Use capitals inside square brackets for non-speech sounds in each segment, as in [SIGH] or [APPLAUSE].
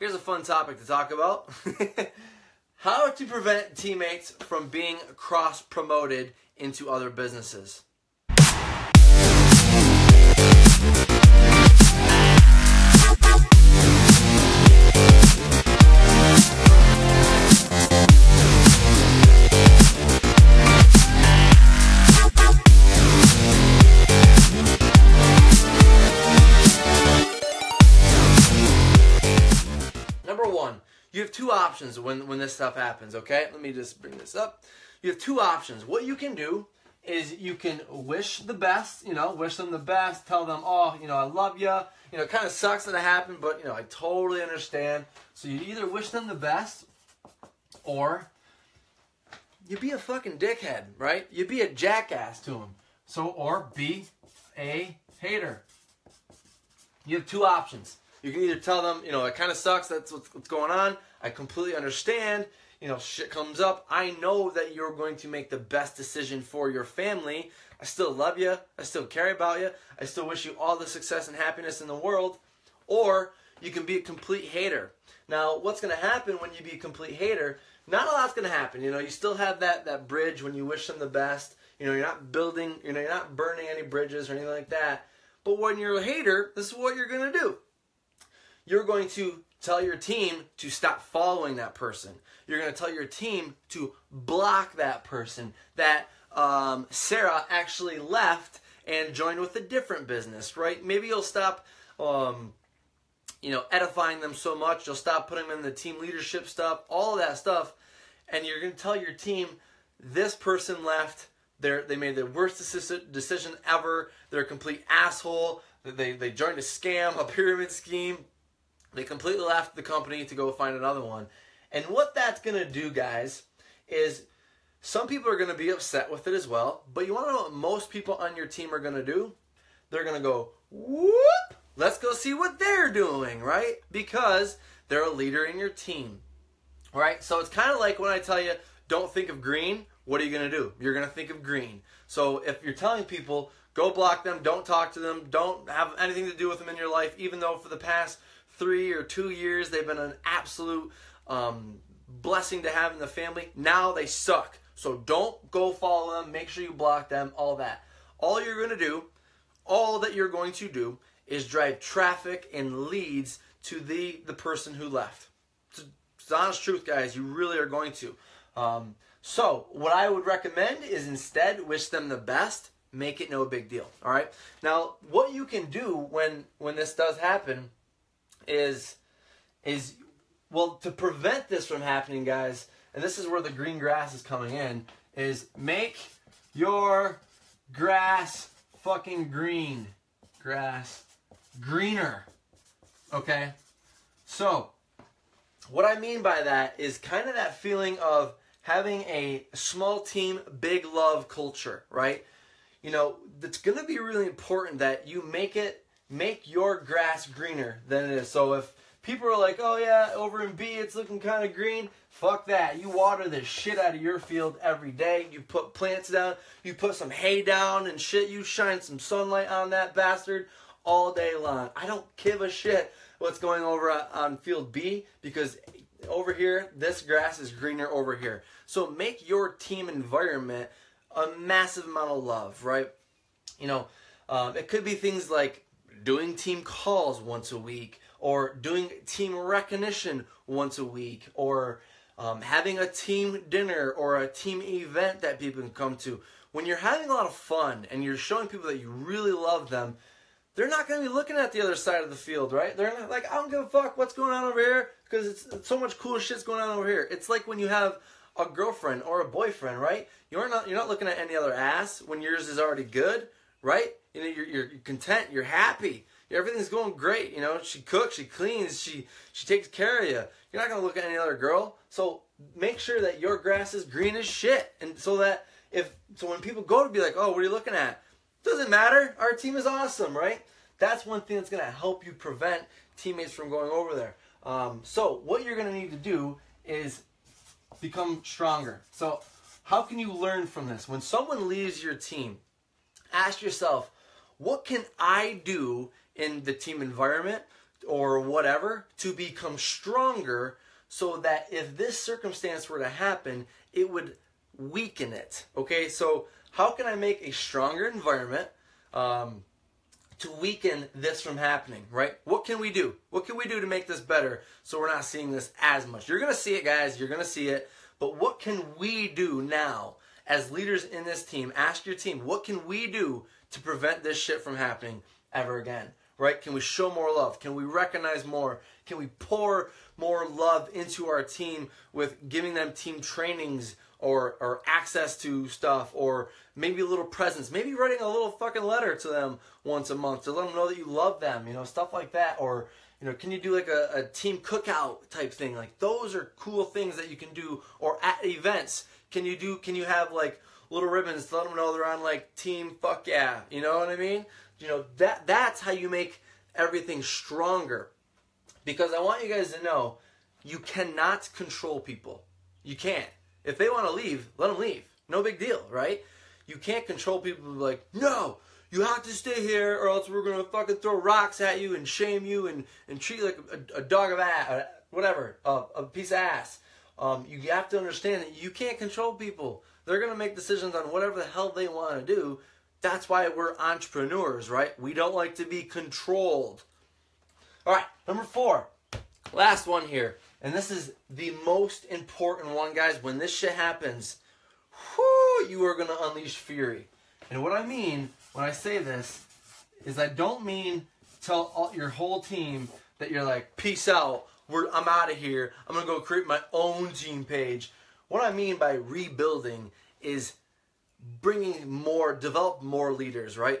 Here's a fun topic to talk about. [LAUGHS] How to prevent teammates from being cross promoted into other businesses. You have two options when, when this stuff happens, okay? Let me just bring this up. You have two options. What you can do is you can wish the best, you know, wish them the best, tell them, oh, you know, I love you. You know, it kind of sucks that it happened, but, you know, I totally understand. So you either wish them the best or you be a fucking dickhead, right? You be a jackass to them. So, or be a hater. You have two options. You can either tell them, you know, it kind of sucks. That's what's, what's going on. I completely understand. You know, shit comes up. I know that you're going to make the best decision for your family. I still love you. I still care about you. I still wish you all the success and happiness in the world. Or you can be a complete hater. Now, what's going to happen when you be a complete hater? Not a lot's going to happen. You know, you still have that that bridge when you wish them the best. You know, you're not building. You know, you're not burning any bridges or anything like that. But when you're a hater, this is what you're going to do you're going to tell your team to stop following that person. You're going to tell your team to block that person. That um, Sarah actually left and joined with a different business, right? Maybe you'll stop, um, you know, edifying them so much. You'll stop putting them in the team leadership stuff, all of that stuff, and you're going to tell your team this person left. They're, they made the worst decision ever. They're a complete asshole. They, they joined a scam, a pyramid scheme they completely left the company to go find another one. And what that's going to do, guys, is some people are going to be upset with it as well. But you want to know what most people on your team are going to do? They're going to go, whoop, let's go see what they're doing, right? Because they're a leader in your team, right? So it's kind of like when I tell you, don't think of green, what are you going to do? You're going to think of green. So if you're telling people, go block them, don't talk to them, don't have anything to do with them in your life, even though for the past three or two years. They've been an absolute um, blessing to have in the family. Now they suck. So don't go follow them. Make sure you block them, all that. All you're going to do, all that you're going to do is drive traffic and leads to the, the person who left. It's, it's honest truth, guys. You really are going to. Um, so, what I would recommend is instead wish them the best. Make it no big deal. All right. Now, what you can do when when this does happen is is well to prevent this from happening, guys. And this is where the green grass is coming in. Is make your grass fucking green. Grass greener. Okay? So, what I mean by that is kind of that feeling of having a small team, big love culture, right? You know, it's going to be really important that you make it make your grass greener than it is. So if people are like, oh yeah, over in B it's looking kind of green, fuck that. You water the shit out of your field every day. You put plants down, you put some hay down and shit. You shine some sunlight on that bastard all day long. I don't give a shit what's going over on field B because over here, this grass is greener over here. So make your team environment a massive amount of love, right? You know, um, it could be things like doing team calls once a week, or doing team recognition once a week, or um, having a team dinner or a team event that people can come to. When you're having a lot of fun and you're showing people that you really love them, they're not going to be looking at the other side of the field, right? They're not like, I don't give a fuck what's going on over here because it's, it's so much cool shit's going on over here. It's like when you have a girlfriend or a boyfriend, right? You're not you're not looking at any other ass when yours is already good, right? You know, you're, you're content, you're happy, everything's going great. You know, she cooks, she cleans, she she takes care of you. You're not gonna look at any other girl. So make sure that your grass is green as shit, and so that if so when people go to be like, oh, what are you looking at? Doesn't matter. Our team is awesome, right? That's one thing that's gonna help you prevent teammates from going over there. Um, so what you're gonna need to do is become stronger. So how can you learn from this? When someone leaves your team, ask yourself, what can I do in the team environment or whatever to become stronger so that if this circumstance were to happen, it would weaken it. Okay, so how can I make a stronger environment um, to weaken this from happening, right? What can we do? What can we do to make this better so we're not seeing this as much? You're to see it, guys. You're to see it. But what can we do now as leaders in this team? Ask your team, what can we do to prevent this shit from happening ever again? Right? Can we show more love? Can we recognize more? Can we pour more love into our team with giving them team trainings or or access to stuff or maybe a little presents, maybe writing a little fucking letter to them once a month to let them know that you love them, you know, stuff like that or you know, can you do like a, a team cookout type thing? Like those are cool things that you can do or at events. Can you do can you have like little ribbons to let them know they're on like team fuck yeah, you know what I mean? You know, that that's how you make everything stronger. Because I want you guys to know you cannot control people. You can't. If they want to leave, let them leave. No big deal, right? You can't control people like, no, you have to stay here or else we're to fucking throw rocks at you and shame you and, and treat you like a, a dog of ass, whatever, a, a piece of ass. Um, you have to understand that you can't control people. They're going to make decisions on whatever the hell they want to do. That's why we're entrepreneurs, right? We don't like to be controlled. All right, number four. Last one here. And this is the most important one, guys. When this shit happens, whoo, you are going to unleash fury. And what I mean when I say this is I don't mean tell all, your whole team that you're like, peace out, we're, I'm out of here, I'm going to go create my own team page. What I mean by rebuilding is bringing more, develop more leaders, right?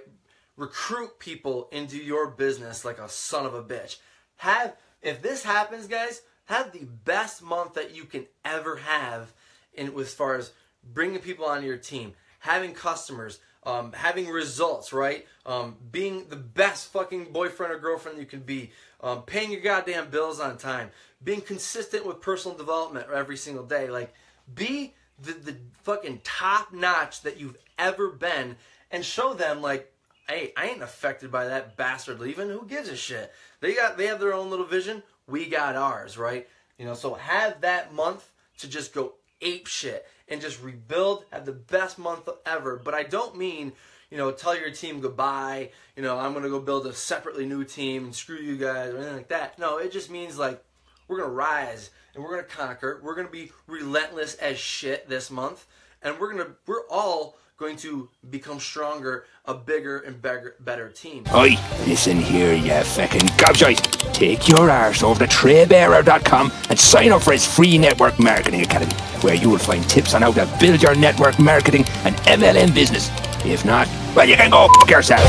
Recruit people into your business like a son of a bitch. Have, if this happens, guys, have the best month that you can ever have in as far as bringing people onto your team, having customers, um, having results, right? Um, being the best fucking boyfriend or girlfriend you can be, um, paying your goddamn bills on time, being consistent with personal development every single day. Like, be the, the fucking top notch that you've ever been and show them, like, hey, I ain't affected by that bastard leaving. Who gives a shit? They got, they have their own little vision we got ours, right? You know, so have that month to just go ape shit and just rebuild, have the best month ever. But I don't mean, you know, tell your team goodbye, you know, I'm gonna go build a separately new team and screw you guys or anything like that. No, it just means like we're gonna rise and we're gonna conquer. We're gonna be relentless as shit this month, and we're gonna we're all going to become stronger, a bigger and better, better team. Oi, listen here, you fucking gobshite. Take your arse over to TreyBearor.com and sign up for his free network marketing academy, where you will find tips on how to build your network marketing and MLM business. If not, well, you can go fuck yourself.